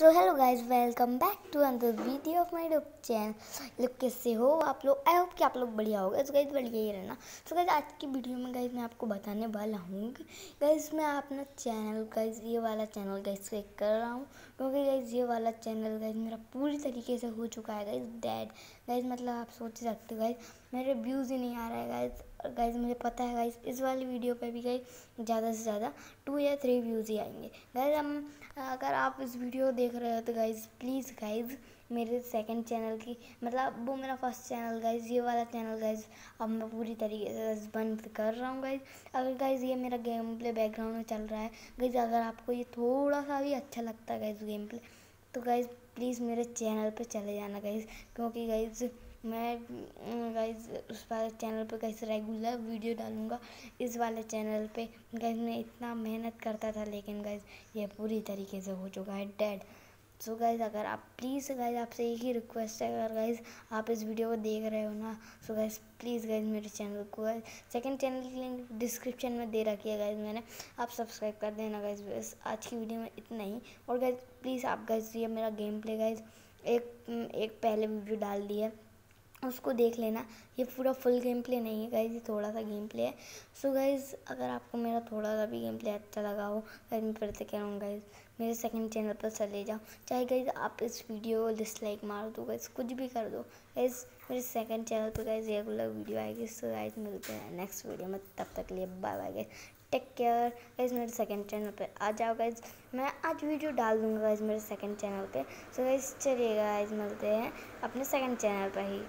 So hello guys welcome back to another video of my YouTube channel लोग कैसे हो आप लोग? आई होप कि आप लोग बढ़िया हो गए तो गाइज़ बढ़िया ही रहना। सो गाइज़ आज की वीडियो में गाइज़ मैं आपको बताने वाला हूँ कि गाइज़ मैं अपना चैनल गाइज़ ये वाला चैनल गाइज़ चेक कर रहा हूँ। क्योंकि गाइज़ ये वाला चैनल गाइज़ मेरा पूरी तरीके से हो चुका है गाइज़ डैड गाइज़ मतलब आप सोच सकते हो गाइज़ मेरे व्यूज़ ही नहीं आ रहा है गाइज़ और गाइज़ मुझे पता है गाइज़ इस वाली वीडियो पे भी गई ज़्यादा से ज़्यादा टू या थ्री व्यूज़ ही आएँगे। गाइज़ हम, अगर आप इस वीडियो देख रहे हो तो गाइज़ प्लीज़ गाइज़ मेरे सेकंड चैनल की मतलब वो मेरा फ़र्स्ट चैनल गाइज़ ये वाला चैनल गाइज़ अब मैं पूरी तरीके से बंद कर रहा हूँ गाइज़ अगर गाइज़ ये मेरा गेम प्ले बैकग्राउंड में चल रहा है गाइज़ अगर आपको ये थोड़ा सा भी अच्छा लगता है गाइज़ गेम प्ले तो गाइज़ प्लीज़ मेरे चैनल पे चले जाना गाइज़ क्योंकि गाइज़ मैं गाइज़ उस वाले चैनल पे गाइज़ रेगुलर वीडियो डालूँगा। इस वाले चैनल पे गाइज़ मैं इतना मेहनत करता था, लेकिन गाइज़ ये पूरी तरीके से हो चुका है डेड सो गाइज़ अगर आप प्लीज़ गाइज़ आपसे एक ही रिक्वेस्ट है, अगर गाइज़ आप इस वीडियो को देख रहे हो ना सो गाइज़ प्लीज़ गाइज़ मेरे चैनल को गाइज़ सेकंड चैनल की लिंक डिस्क्रिप्शन में दे रखी है गाइज़ मैंने। आप सब्सक्राइब कर देना गाइज़ बस आज की वीडियो में इतना ही। और गाइज़ प्लीज़ आप गाइज़ ये मेरा गेम प्ले गाइज़ एक एक पहले वीडियो डाल दिया उसको देख लेना। ये पूरा फुल गेम प्ले नहीं है गाइज़ ये थोड़ा सा गेम प्ले है। सो so गाइज़ अगर आपको मेरा थोड़ा सा भी गेम प्ले अच्छा लगा हो गाइज़ मैं फिर से कह रहा हूँ गाइज़ मेरे सेकंड चैनल पर चले जाओ। चाहे गाइज़ आप इस वीडियो को डिसलाइक मार दो गाइज़ कुछ भी कर दो गाइज़ मेरे सेकंड चैनल पर गाइज़ रेगुलर वीडियो आएगी। सो गाइज़ मिलते हैं नेक्स्ट वीडियो में। तब तक लिए bye bye guys take care guys मेरे सेकंड चैनल पे आ जाओ गाइज़ मैं आज वीडियो डाल दूँगा गाइज़ मेरे सेकंड चैनल पे. सो गाइज़ चलिएगा गाइज़ मिलते हैं अपने सेकंड चैनल पर ही.